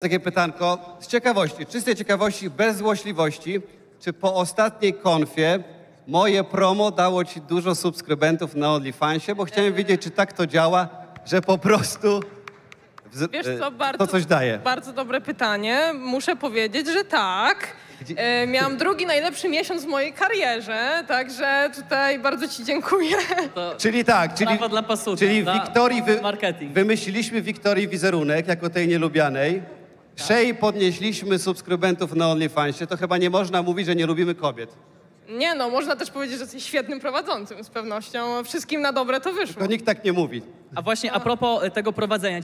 Takie pytanko z ciekawości, czystej ciekawości, bez złośliwości. Czy po ostatniej konfie moje promo dało ci dużo subskrybentów na OnlyFansie? Bo chciałem wiedzieć, czy tak to działa, że po prostu Wiesz e, co, bardzo, to coś daje. bardzo dobre pytanie. Muszę powiedzieć, że tak. E, miałam drugi najlepszy miesiąc w mojej karierze, także tutaj bardzo ci dziękuję. To Czyli tak, czyli, dla Pasuta, czyli dla Wiktorii wy, marketing. wymyśliliśmy Wiktorii wizerunek jako tej nielubianej. Szej podnieśliśmy subskrybentów na OnlyFansie. To chyba nie można mówić, że nie lubimy kobiet. Nie no, można też powiedzieć, że jesteś świetnym prowadzącym z pewnością. Wszystkim na dobre to wyszło. To nikt tak nie mówi. A właśnie a propos e, tego prowadzenia.